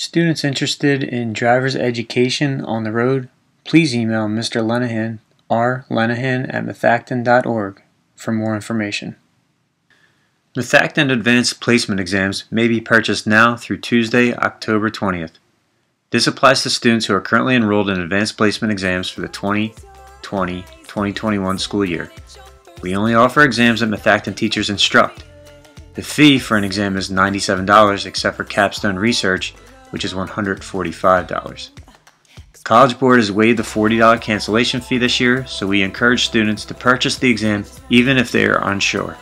Students interested in driver's education on the road, please email Mr. Lenahan, rlenahan at methacton.org for more information. Methacton Advanced Placement Exams may be purchased now through Tuesday, October 20th. This applies to students who are currently enrolled in advanced placement exams for the 2020-2021 school year. We only offer exams that Methacton teachers instruct. The fee for an exam is $97 except for capstone research, which is $145. College Board has waived the $40 cancellation fee this year, so we encourage students to purchase the exam even if they are unsure.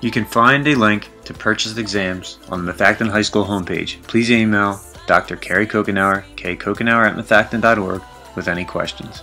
You can find a link to purchase the exams on the Methacton High School homepage. Please email Dr. Carrie Kokenauer, kkokenauer at methacton.org with any questions.